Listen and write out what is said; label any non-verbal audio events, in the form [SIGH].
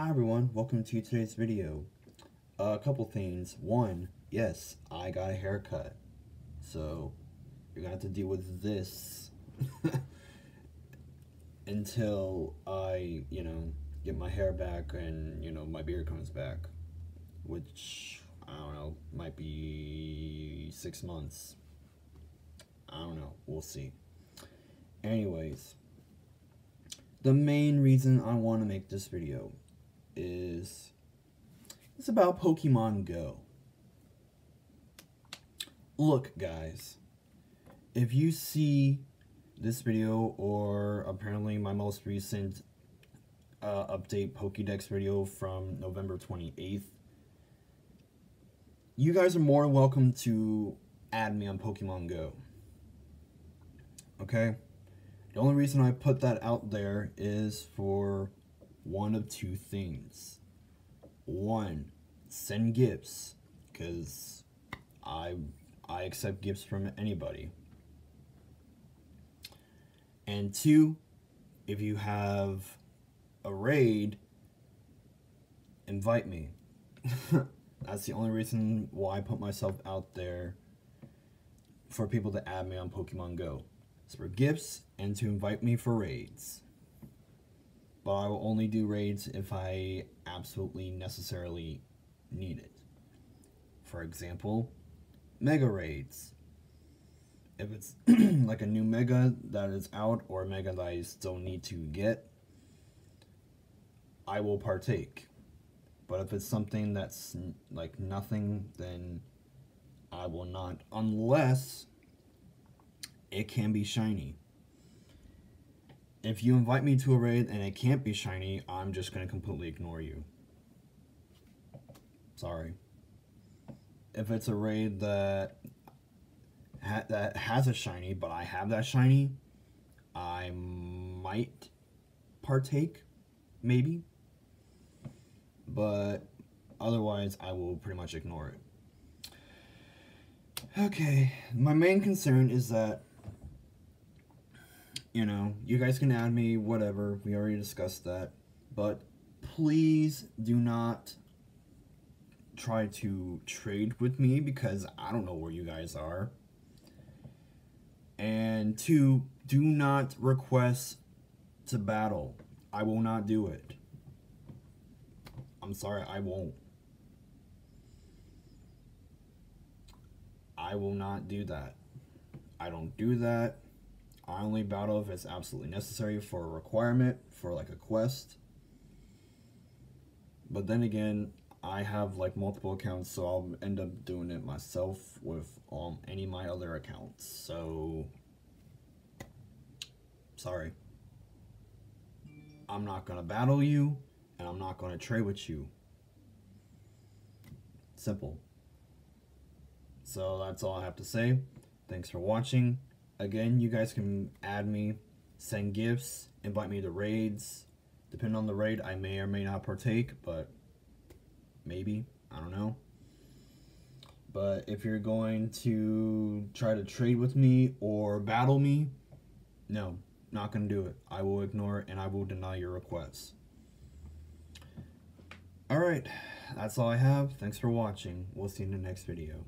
Hi everyone, welcome to today's video. Uh, a couple things. One, yes, I got a haircut. So, you're gonna have to deal with this [LAUGHS] until I, you know, get my hair back and, you know, my beard comes back. Which, I don't know, might be six months. I don't know, we'll see. Anyways, the main reason I want to make this video is it's about Pokemon Go. Look, guys, if you see this video or apparently my most recent uh, update Pokédex video from November 28th, you guys are more welcome to add me on Pokemon Go. Okay? The only reason I put that out there is for one of two things. One, send gifts, because I I accept gifts from anybody. And two, if you have a raid, invite me. [LAUGHS] That's the only reason why I put myself out there for people to add me on Pokemon Go. It's for gifts and to invite me for raids. But I will only do raids if I absolutely necessarily need it. For example, mega raids. If it's [CLEARS THROAT] like a new mega that is out or a mega that I still need to get, I will partake. But if it's something that's like nothing, then I will not, unless it can be shiny. If you invite me to a raid and it can't be shiny, I'm just going to completely ignore you. Sorry. If it's a raid that ha that has a shiny, but I have that shiny, I might partake, maybe. But otherwise, I will pretty much ignore it. Okay, my main concern is that you know, you guys can add me, whatever. We already discussed that. But please do not try to trade with me because I don't know where you guys are. And two, do not request to battle. I will not do it. I'm sorry, I won't. I will not do that. I don't do that. I only battle if it's absolutely necessary for a requirement, for like a quest. But then again, I have like multiple accounts, so I'll end up doing it myself with um, any of my other accounts. So, sorry. I'm not to battle you, and I'm not to trade with you. Simple. So that's all I have to say. Thanks for watching. Again, you guys can add me, send gifts, invite me to raids. Depending on the raid, I may or may not partake, but maybe. I don't know. But if you're going to try to trade with me or battle me, no, not going to do it. I will ignore it and I will deny your requests. Alright, that's all I have. Thanks for watching. We'll see you in the next video.